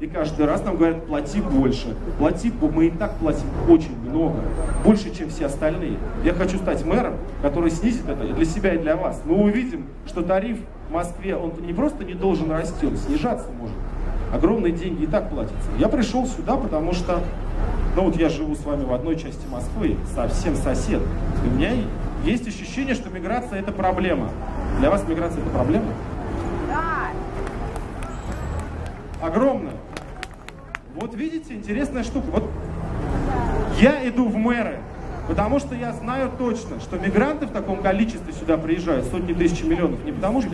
И каждый раз нам говорят, плати больше. Плати, мы и так платим очень много. Больше, чем все остальные. Я хочу стать мэром, который снизит это и для себя, и для вас. Мы увидим, что тариф в Москве, он не просто не должен расти, он снижаться может. Огромные деньги и так платятся. Я пришел сюда, потому что, ну вот я живу с вами в одной части Москвы, совсем сосед. И у меня есть ощущение, что миграция это проблема. Для вас миграция это проблема? Да. Огромная. Вот видите, интересная штука. Вот я иду в мэры, потому что я знаю точно, что мигранты в таком количестве сюда приезжают, сотни тысяч миллионов, не потому что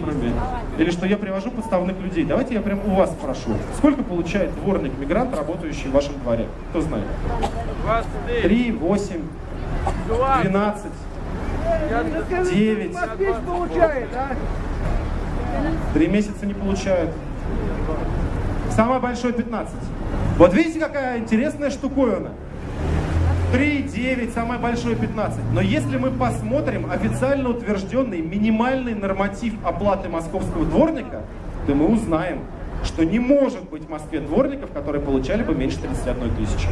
или что я привожу подставных людей. Давайте я прям у вас спрошу. Сколько получает дворник-мигрант, работающий в вашем дворе? Кто знает? Три, восемь, двенадцать, девять. Три месяца не получают. Самое большое 15. Вот видите, какая интересная штуковина. 3,9, самое большое 15. Но если мы посмотрим официально утвержденный минимальный норматив оплаты московского дворника, то мы узнаем, что не может быть в Москве дворников, которые получали бы меньше 31 тысячи.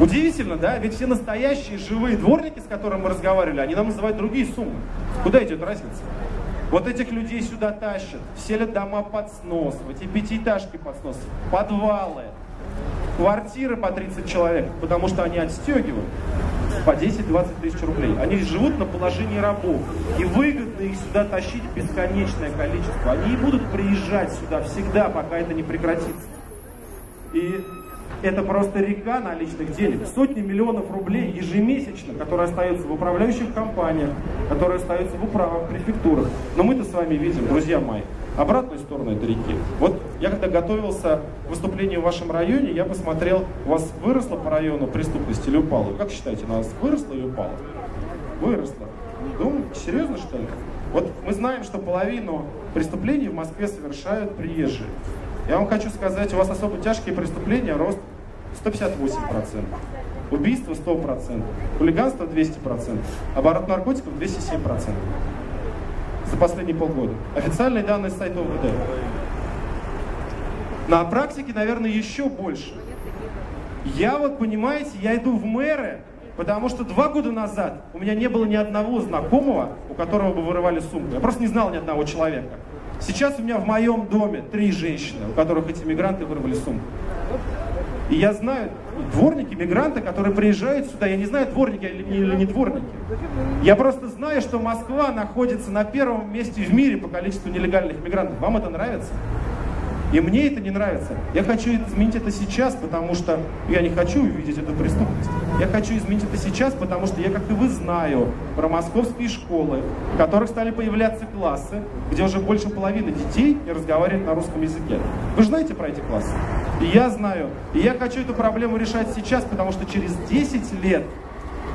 Удивительно, да? Ведь все настоящие живые дворники, с которыми мы разговаривали, они нам называют другие суммы. Куда идет разница? Вот этих людей сюда тащат, вселят дома под снос, в эти пятиэтажки под снос, подвалы, квартиры по 30 человек, потому что они отстегивают по 10-20 тысяч рублей. Они живут на положении рабов. И выгодно их сюда тащить бесконечное количество. Они будут приезжать сюда всегда, пока это не прекратится. И это просто река наличных денег. Сотни миллионов рублей ежемесячно, которые остаются в управляющих компаниях, которые остаются в управах, префектурах. Но мы-то с вами видим, друзья мои, обратную сторону этой реки. Вот я когда готовился к выступлению в вашем районе, я посмотрел, у вас выросла по району преступность или упала? Как считаете, у нас выросла или упала? Выросла. Думаете, серьезно что ли? Вот мы знаем, что половину преступлений в Москве совершают приезжие. Я вам хочу сказать, у вас особо тяжкие преступления, рост 158%. Убийство 100%, хулиганство 200%, оборот наркотиков 207% за последние полгода. Официальные данные сайта ОВД. На практике, наверное, еще больше. Я вот, понимаете, я иду в мэры, потому что два года назад у меня не было ни одного знакомого, у которого бы вырывали сумку. Я просто не знал ни одного человека. Сейчас у меня в моем доме три женщины, у которых эти мигранты вырвали сумку. И я знаю дворники, мигранты, которые приезжают сюда. Я не знаю, дворники или не дворники. Я просто знаю, что Москва находится на первом месте в мире по количеству нелегальных мигрантов. Вам это нравится? И мне это не нравится. Я хочу изменить это сейчас, потому что я не хочу увидеть эту преступность. Я хочу изменить это сейчас, потому что я, как и вы, знаю про московские школы, в которых стали появляться классы, где уже больше половины детей не разговаривают на русском языке. Вы же знаете про эти классы? Я знаю. И я хочу эту проблему решать сейчас, потому что через 10 лет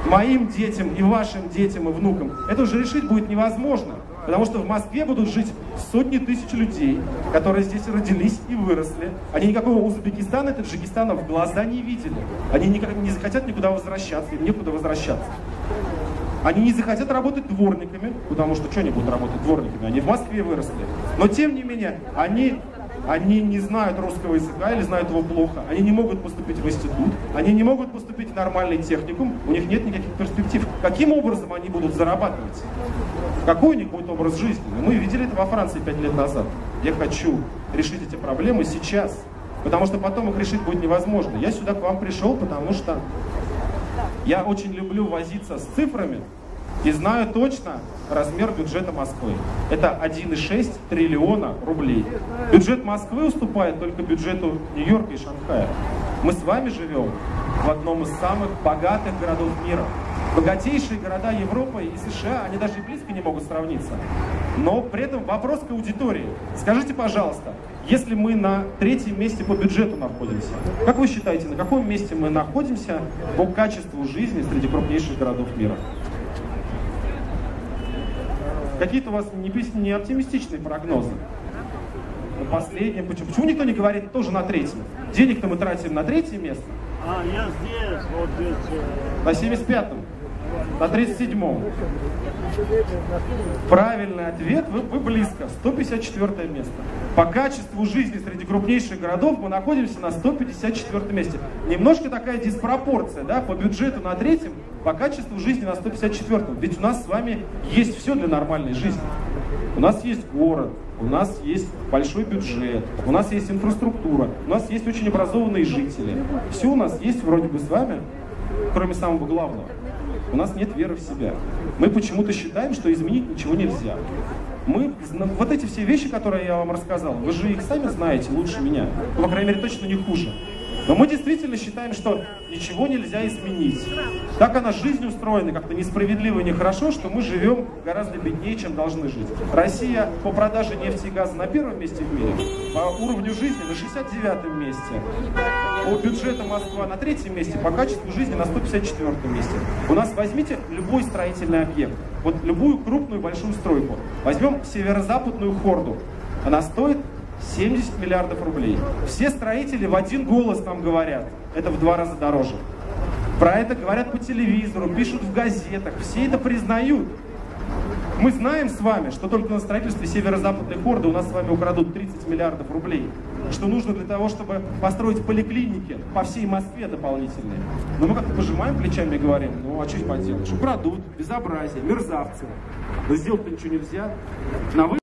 моим детям и вашим детям и внукам это уже решить будет невозможно. Потому что в Москве будут жить сотни тысяч людей, которые здесь родились и выросли. Они никакого Узбекистана и Таджикистана в глаза не видели. Они никак не захотят никуда возвращаться, им некуда возвращаться. Они не захотят работать дворниками, потому что что они будут работать дворниками? Они в Москве выросли. Но тем не менее, они они не знают русского языка или знают его плохо, они не могут поступить в институт, они не могут поступить в нормальный техникум, у них нет никаких перспектив. Каким образом они будут зарабатывать? Какой у них будет образ жизни? Мы видели это во Франции пять лет назад. Я хочу решить эти проблемы сейчас, потому что потом их решить будет невозможно. Я сюда к вам пришел, потому что я очень люблю возиться с цифрами, и знаю точно размер бюджета Москвы. Это 1,6 триллиона рублей. Бюджет Москвы уступает только бюджету Нью-Йорка и Шанхая. Мы с вами живем в одном из самых богатых городов мира. Богатейшие города Европы и США, они даже и близко не могут сравниться. Но при этом вопрос к аудитории. Скажите, пожалуйста, если мы на третьем месте по бюджету находимся, как вы считаете, на каком месте мы находимся по качеству жизни среди крупнейших городов мира? Какие-то у вас не, не оптимистичные прогнозы? Последнее. Почему? Почему никто не говорит тоже на третьем? Денег-то мы тратим на третье место. А, я здесь, вот здесь. На 75-м. На 37-м. Правильный ответ, вы, вы близко, 154 место. По качеству жизни среди крупнейших городов мы находимся на 154 месте. Немножко такая диспропорция, да, по бюджету на третьем, по качеству жизни на 154. Ведь у нас с вами есть все для нормальной жизни. У нас есть город, у нас есть большой бюджет, у нас есть инфраструктура, у нас есть очень образованные жители. Все у нас есть вроде бы с вами, кроме самого главного. У нас нет веры в себя. Мы почему-то считаем, что изменить ничего нельзя. Мы, вот эти все вещи, которые я вам рассказал, вы же их сами знаете лучше меня. Ну, по крайней мере, точно не хуже. Но мы действительно считаем, что ничего нельзя изменить. Так она жизнь устроена, как-то несправедливо и нехорошо, что мы живем гораздо беднее, чем должны жить. Россия по продаже нефти и газа на первом месте в мире, по уровню жизни на 69 месте, по бюджету Москва на третьем месте, по качеству жизни на 154 месте. У нас возьмите любой строительный объект, вот любую крупную большую стройку. Возьмем северо-западную хорду. Она стоит 70 миллиардов рублей. Все строители в один голос нам говорят, это в два раза дороже. Про это говорят по телевизору, пишут в газетах, все это признают. Мы знаем с вами, что только на строительстве северо-западной хорды у нас с вами украдут 30 миллиардов рублей. Что нужно для того, чтобы построить поликлиники по всей Москве дополнительные. Но мы как-то пожимаем плечами и говорим, ну а что поделаешь? Украдут, безобразие, мерзавцы. Но сделать-то ничего нельзя. На вы...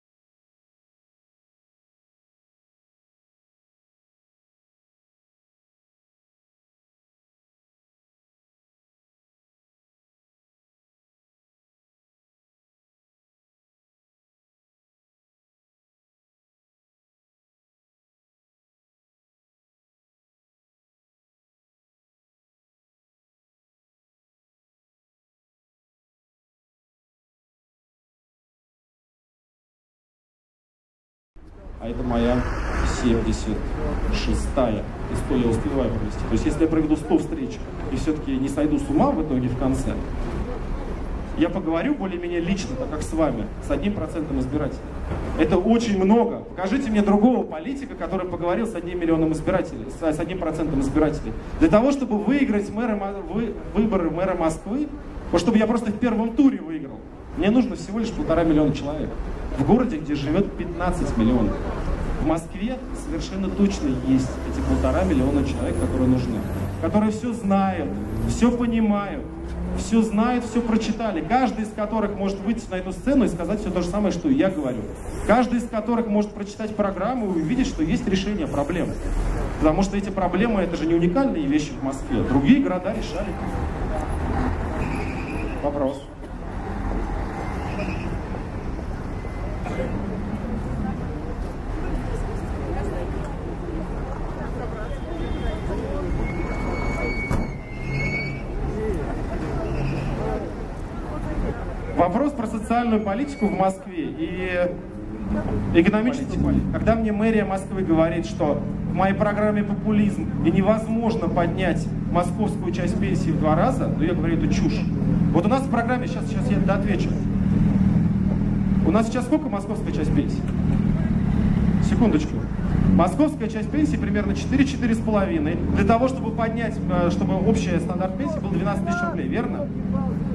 а это моя 76-я. И 100 я успеваю провести. То есть если я проведу 100 встреч и все-таки не сойду с ума в итоге в конце, я поговорю более-менее лично, так как с вами, с одним процентом избирателей. Это очень много. Покажите мне другого политика, который поговорил с одним миллионом избирателей, с одним процентом избирателей. Для того, чтобы выиграть мэра, вы, выборы мэра Москвы, вот чтобы я просто в первом туре выиграл, мне нужно всего лишь полтора миллиона человек в городе, где живет 15 миллионов. В Москве совершенно точно есть эти полтора миллиона человек, которые нужны, которые все знают, все понимают, все знают, все прочитали. Каждый из которых может выйти на эту сцену и сказать все то же самое, что и я говорю. Каждый из которых может прочитать программу и увидеть, что есть решение проблем. Потому что эти проблемы, это же не уникальные вещи в Москве. Другие города решали. Вопрос. Вопрос про социальную политику в Москве и экономическую политику. Когда мне мэрия Москвы говорит, что в моей программе популизм и невозможно поднять московскую часть пенсии в два раза, то я говорю, это чушь. Вот у нас в программе, сейчас, сейчас я отвечу. У нас сейчас сколько московская часть пенсии? Секундочку. Московская часть пенсии примерно 4-4,5. Для того, чтобы поднять, э, чтобы общая стандарт пенсии был 12 тысяч рублей, верно?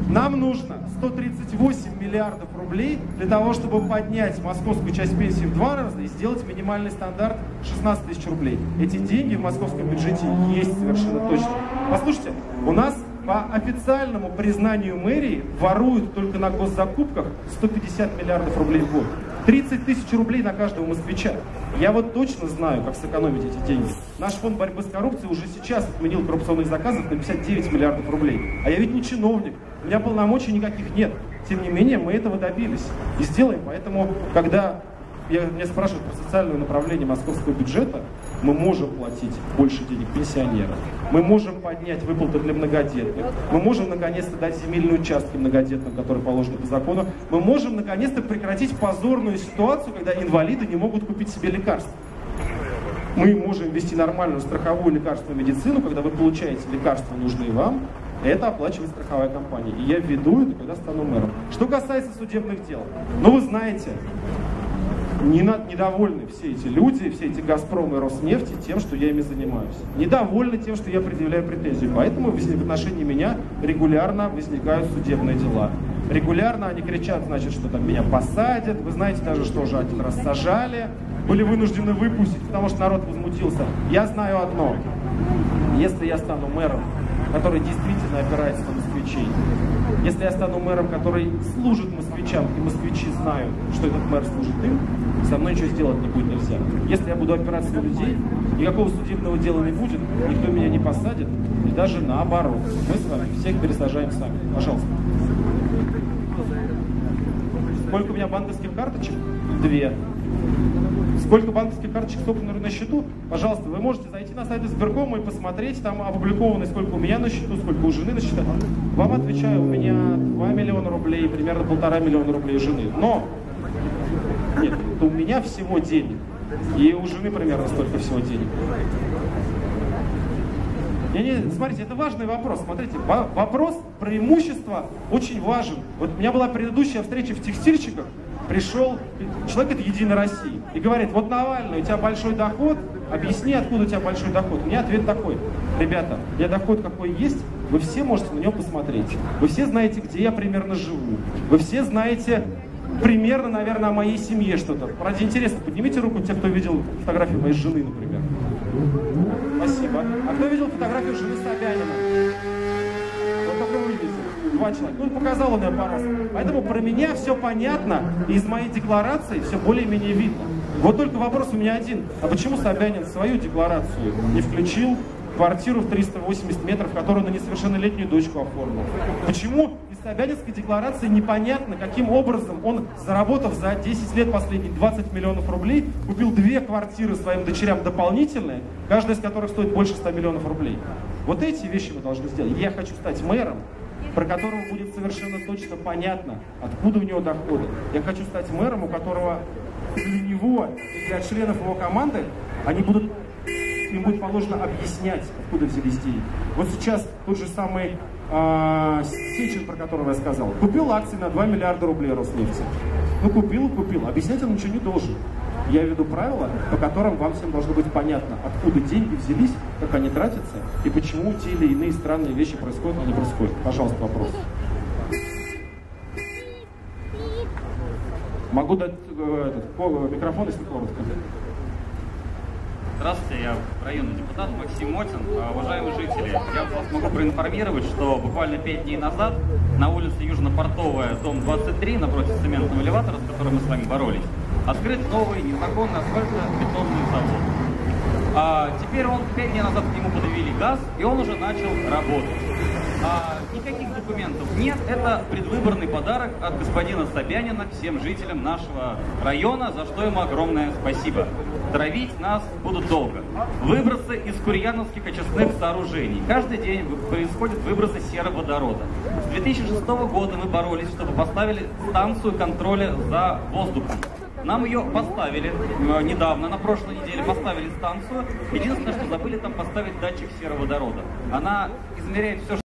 Нам нужно 138 миллиардов рублей для того, чтобы поднять московскую часть пенсии в два раза и сделать минимальный стандарт 16 тысяч рублей. Эти деньги в московском бюджете есть совершенно точно. Послушайте, у нас по официальному признанию мэрии воруют только на госзакупках 150 миллиардов рублей в год. 30 тысяч рублей на каждого москвича. Я вот точно знаю, как сэкономить эти деньги. Наш фонд борьбы с коррупцией уже сейчас отменил коррупционных заказов на 59 миллиардов рублей. А я ведь не чиновник, у меня полномочий никаких нет. Тем не менее, мы этого добились и сделаем. Поэтому, когда я, меня спрашивают про социальное направление московского бюджета, мы можем платить больше денег пенсионерам, мы можем поднять выплаты для многодетных, мы можем наконец-то дать земельные участки многодетным, которые положены по закону, мы можем наконец-то прекратить позорную ситуацию, когда инвалиды не могут купить себе лекарства. Мы можем вести нормальную страховую лекарственную медицину, когда вы получаете лекарства, нужные вам, это оплачивает страховая компания. И я введу это, когда стану мэром. Что касается судебных дел, ну вы знаете, не над, недовольны все эти люди, все эти «Газпромы» и «Роснефти» тем, что я ими занимаюсь. Недовольны тем, что я предъявляю претензии. Поэтому в отношении меня регулярно возникают судебные дела. Регулярно они кричат, значит, что там меня посадят. Вы знаете даже, что уже один раз сажали. Были вынуждены выпустить, потому что народ возмутился. Я знаю одно. Если я стану мэром, который действительно опирается на москвичей, если я стану мэром, который служит москвичам, и москвичи знают, что этот мэр служит им, со мной ничего сделать не будет нельзя. Если я буду опираться на людей, никакого судебного дела не будет, никто меня не посадит, и даже наоборот. Мы с вами всех пересажаем сами. Пожалуйста. Сколько у меня банковских карточек? Две. Сколько банковских карточек собственно на счету? Пожалуйста, вы можете зайти на сайт Сберкома и посмотреть, там опубликовано, сколько у меня на счету, сколько у жены на счету. Вам отвечаю, у меня 2 миллиона рублей, примерно полтора миллиона рублей жены. Но, нет, это у меня всего денег. И у жены примерно столько всего денег. Не, не, смотрите, это важный вопрос. Смотрите, вопрос преимущества очень важен. Вот у меня была предыдущая встреча в текстильщиках, пришел человек от Единой России и говорит, вот Навальный, у тебя большой доход, объясни, откуда у тебя большой доход. У меня ответ такой, ребята, меня доход какой есть, вы все можете на него посмотреть. Вы все знаете, где я примерно живу. Вы все знаете примерно, наверное, о моей семье что-то. Ради интереса, поднимите руку те, кто видел фотографию моей жены, например. Спасибо. А кто видел фотографию жены Собянина? Вот только вы видите два человека. Ну, показал он ее по-разному. Поэтому про меня все понятно, и из моей декларации все более-менее видно. Вот только вопрос у меня один. А почему Собянин свою декларацию не включил квартиру в 380 метров, которую на несовершеннолетнюю дочку оформил? Почему из Собянинской декларации непонятно, каким образом он, заработав за 10 лет последних 20 миллионов рублей, купил две квартиры своим дочерям дополнительные, каждая из которых стоит больше 100 миллионов рублей? Вот эти вещи мы должны сделать. Я хочу стать мэром, про которого будет совершенно точно понятно, откуда у него доходы. Я хочу стать мэром, у которого для него и для членов его команды они будут им будет положено объяснять, откуда взялись деньги. Вот сейчас тот же самый э, Сечин, про которого я сказал, купил акции на 2 миллиарда рублей Роснефти. Ну, купил, купил. Объяснять он ничего не должен. Я веду правила, по которым вам всем должно быть понятно, откуда деньги взялись, как они тратятся и почему те или иные странные вещи происходят, а не происходят. Пожалуйста, вопрос. Могу дать э, этот, микрофон, если коротко. Здравствуйте, я районный депутат Максим Мотин. Уважаемые жители, я вас могу проинформировать, что буквально пять дней назад на улице Южно-Портовая, дом 23, напротив цементного элеватора, с которым мы с вами боролись, открыт новый незаконный асфальтобетонный завод. А теперь он пять дней назад к нему подавили газ, и он уже начал работать. А, никаких документов нет. Это предвыборный подарок от господина Собянина всем жителям нашего района, за что ему огромное спасибо. Травить нас будут долго. Выбросы из курьяновских очистных сооружений. Каждый день происходят выбросы сероводорода. С 2006 года мы боролись, чтобы поставили станцию контроля за воздухом. Нам ее поставили э, недавно, на прошлой неделе поставили станцию. Единственное, что забыли там поставить датчик сероводорода. Она измеряет все,